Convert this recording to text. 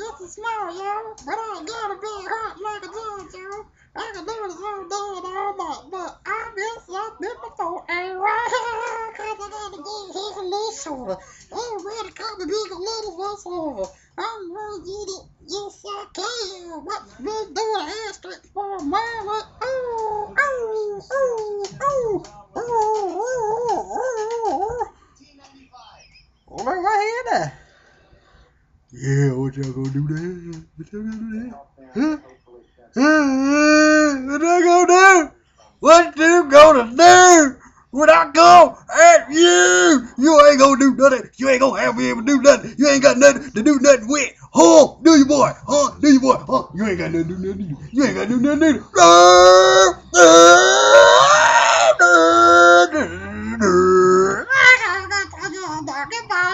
ain't started, it's small, yo. But I got a big heart like a giant, yo. I can do this all day and all night, but I've been something before, ain't right? Cause I gotta get his a little shorter. Everybody call me big little whatsoever. I'm gonna get it, yes I can. What's been doing a hand stretch for a moment? Ooh, ooh, ooh, ooh, ooh, ooh, ooh, ooh. Well, man, right here now. Yeah, what y'all gonna do there? What y'all gonna do there? Huh? Huh? What y'all gonna do? What you gonna do? When I come at you, you ain't gonna do nothing. You ain't gonna have me able to do nothing. You ain't got nothing to do nothing with. Huh? Do your boy? Huh? Do your boy? Huh? You ain't got nothing to do nothing. You ain't got nothing to do nothing. either.